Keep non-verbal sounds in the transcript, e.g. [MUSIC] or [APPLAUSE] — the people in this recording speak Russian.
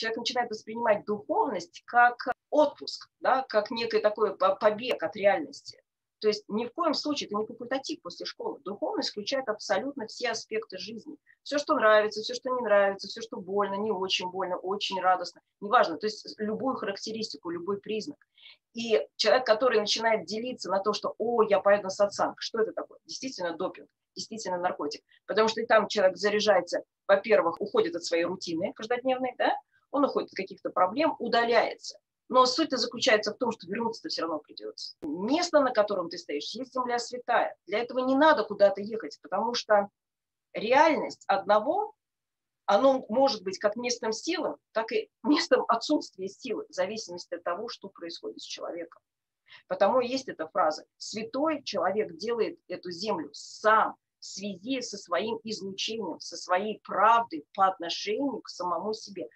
человек начинает воспринимать духовность как отпуск, да, как некий такой побег от реальности. То есть ни в коем случае это не факультатив после школы. Духовность включает абсолютно все аспекты жизни. Все, что нравится, все, что не нравится, все, что больно, не очень больно, очень радостно. Неважно, то есть любую характеристику, любой признак. И человек, который начинает делиться на то, что «О, я поеду на сатсанг», что это такое? Действительно допинг, действительно наркотик. Потому что и там человек заряжается, во-первых, уходит от своей рутины каждодневной, да? Он уходит от каких-то проблем, удаляется. Но суть-то заключается в том, что вернуться-то все равно придется. Место, на котором ты стоишь, есть земля святая. Для этого не надо куда-то ехать, потому что реальность одного, оно может быть как местом силы, так и [LAUGHS] местом отсутствия силы, в зависимости от того, что происходит с человеком. Потому есть эта фраза «святой человек делает эту землю сам в связи со своим излучением, со своей правдой по отношению к самому себе».